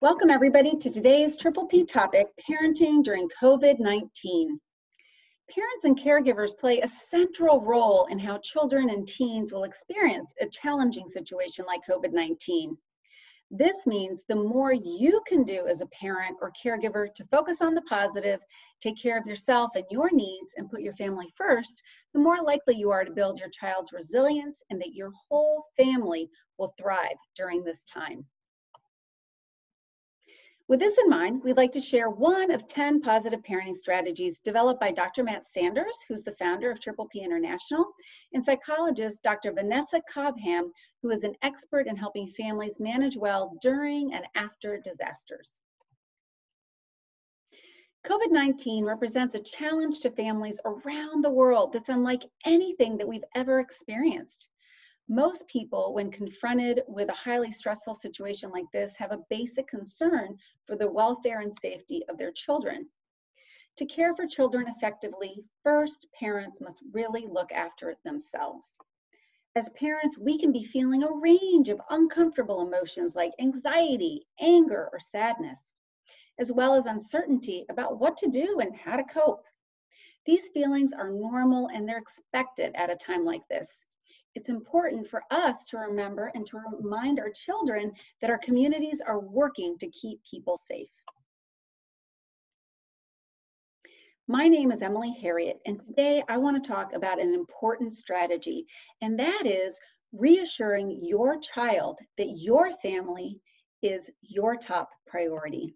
Welcome everybody to today's Triple P topic, parenting during COVID-19. Parents and caregivers play a central role in how children and teens will experience a challenging situation like COVID-19. This means the more you can do as a parent or caregiver to focus on the positive, take care of yourself and your needs, and put your family first, the more likely you are to build your child's resilience and that your whole family will thrive during this time. With this in mind, we'd like to share one of 10 positive parenting strategies developed by Dr. Matt Sanders, who's the founder of Triple P International, and psychologist Dr. Vanessa Cobham, who is an expert in helping families manage well during and after disasters. COVID-19 represents a challenge to families around the world that's unlike anything that we've ever experienced. Most people, when confronted with a highly stressful situation like this, have a basic concern for the welfare and safety of their children. To care for children effectively, first, parents must really look after themselves. As parents, we can be feeling a range of uncomfortable emotions like anxiety, anger, or sadness, as well as uncertainty about what to do and how to cope. These feelings are normal and they're expected at a time like this it's important for us to remember and to remind our children that our communities are working to keep people safe. My name is Emily Herriott, and today I want to talk about an important strategy, and that is reassuring your child that your family is your top priority.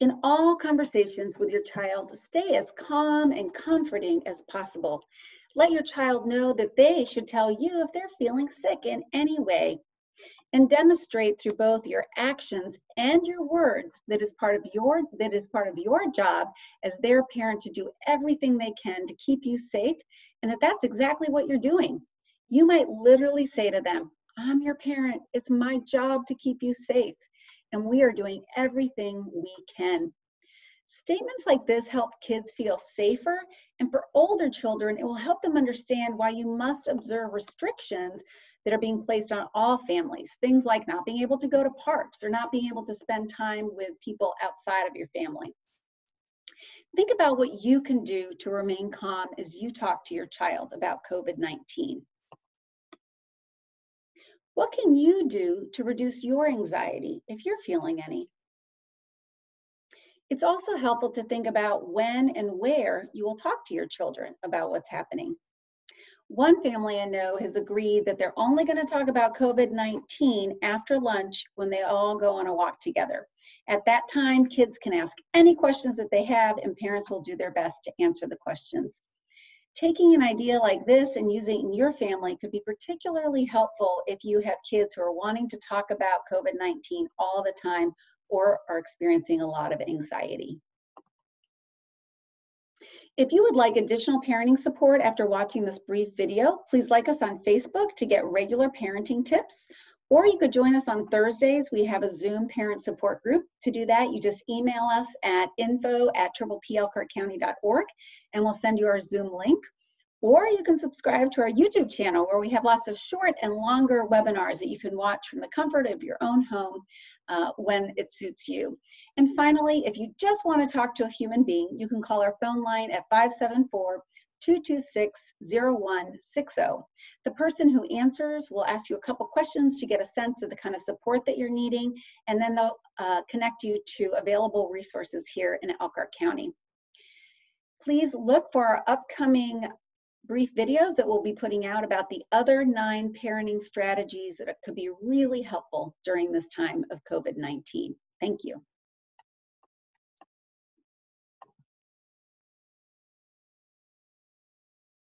In all conversations with your child, stay as calm and comforting as possible let your child know that they should tell you if they're feeling sick in any way. And demonstrate through both your actions and your words that is part of your that is part of your job as their parent to do everything they can to keep you safe and that that's exactly what you're doing. You might literally say to them i'm your parent. It's my job to keep you safe. And we are doing everything we can Statements like this help kids feel safer, and for older children, it will help them understand why you must observe restrictions that are being placed on all families. Things like not being able to go to parks or not being able to spend time with people outside of your family. Think about what you can do to remain calm as you talk to your child about COVID-19. What can you do to reduce your anxiety if you're feeling any? It's also helpful to think about when and where you will talk to your children about what's happening. One family I know has agreed that they're only going to talk about COVID 19 after lunch when they all go on a walk together. At that time, kids can ask any questions that they have, and parents will do their best to answer the questions. Taking an idea like this and using it in your family could be particularly helpful if you have kids who are wanting to talk about COVID 19 all the time or are experiencing a lot of anxiety. If you would like additional parenting support after watching this brief video, please like us on Facebook to get regular parenting tips, or you could join us on Thursdays. We have a Zoom parent support group. To do that, you just email us at info at trippleplcounty.org and we'll send you our Zoom link. Or you can subscribe to our YouTube channel where we have lots of short and longer webinars that you can watch from the comfort of your own home uh, when it suits you. And finally, if you just want to talk to a human being, you can call our phone line at 574 226 0160. The person who answers will ask you a couple questions to get a sense of the kind of support that you're needing, and then they'll uh, connect you to available resources here in Elkhart County. Please look for our upcoming brief videos that we'll be putting out about the other nine parenting strategies that could be really helpful during this time of COVID-19. Thank you.